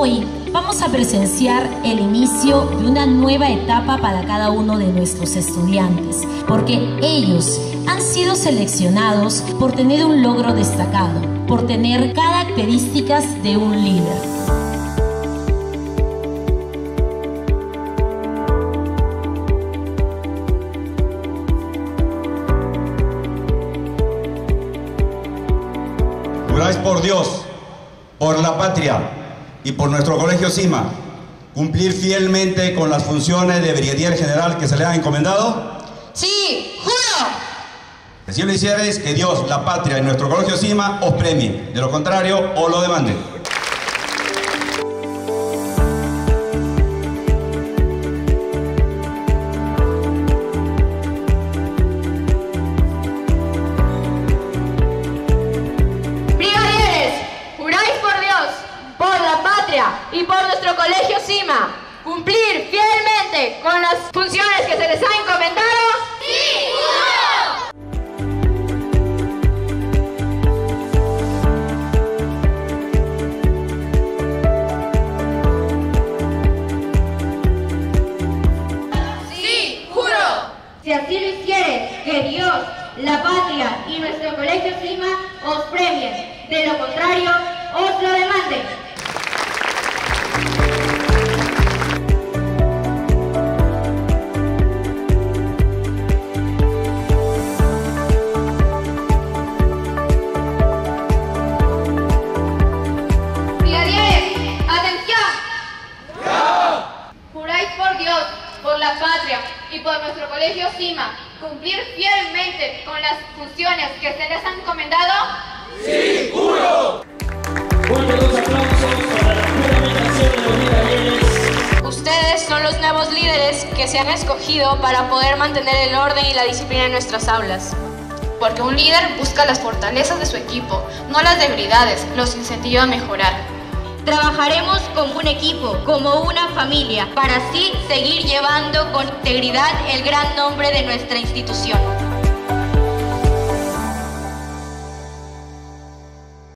Hoy vamos a presenciar el inicio de una nueva etapa para cada uno de nuestros estudiantes, porque ellos han sido seleccionados por tener un logro destacado, por tener características de un líder. por Dios, por la patria y por nuestro colegio CIMA cumplir fielmente con las funciones de brigadier general que se le han encomendado? Sí, juro. Si lo hicieres, que Dios, la patria y nuestro colegio CIMA os premie. De lo contrario, os lo demande. Y por nuestro colegio CIMA cumplir fielmente con las funciones que se les ha encomendado? ¡Sí! juro! Si así lo hicieres, que Dios, la patria y nuestro colegio CIMA os premien. De lo contrario, os lo demanden. Y por nuestro colegio CIMA cumplir fielmente con las funciones que se les han encomendado? ¡Sí, juro! Ustedes son los nuevos líderes que se han escogido para poder mantener el orden y la disciplina en nuestras aulas. Porque un líder busca las fortalezas de su equipo, no las debilidades, los incentiva a mejorar. Trabajaremos como un equipo, como una familia, para así seguir llevando con integridad el gran nombre de nuestra institución.